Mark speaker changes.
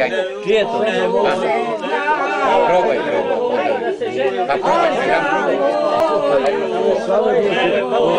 Speaker 1: ahí.
Speaker 2: Quieto.
Speaker 1: Aproba, aproba. Aproba, aproba.